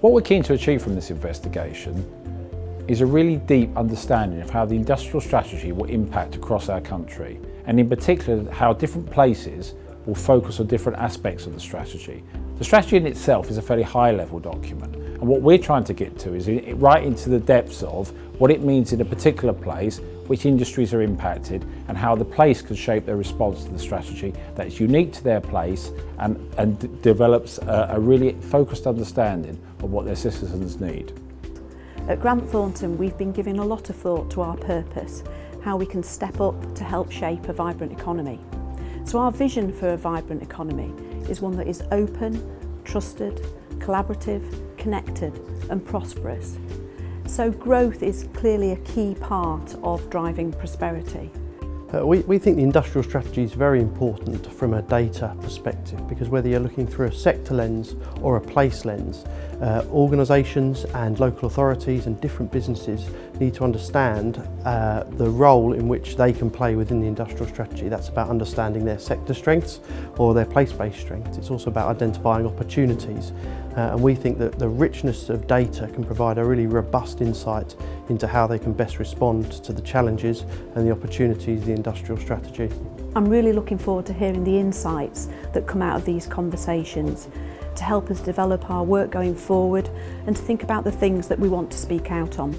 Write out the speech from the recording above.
What we're keen to achieve from this investigation is a really deep understanding of how the industrial strategy will impact across our country and in particular how different places will focus on different aspects of the strategy. The strategy in itself is a fairly high level document and what we're trying to get to is right into the depths of what it means in a particular place, which industries are impacted and how the place can shape their response to the strategy that is unique to their place and, and develops a, a really focused understanding of what their citizens need. At Grant Thornton, we've been giving a lot of thought to our purpose, how we can step up to help shape a vibrant economy. So our vision for a vibrant economy is one that is open, trusted, collaborative, connected and prosperous. So growth is clearly a key part of driving prosperity. Uh, we, we think the industrial strategy is very important from a data perspective because whether you're looking through a sector lens or a place lens, uh, organisations and local authorities and different businesses need to understand uh, the role in which they can play within the industrial strategy. That's about understanding their sector strengths or their place-based strengths. It's also about identifying opportunities uh, and we think that the richness of data can provide a really robust insight into how they can best respond to the challenges and the opportunities the industrial strategy. I'm really looking forward to hearing the insights that come out of these conversations to help us develop our work going forward and to think about the things that we want to speak out on.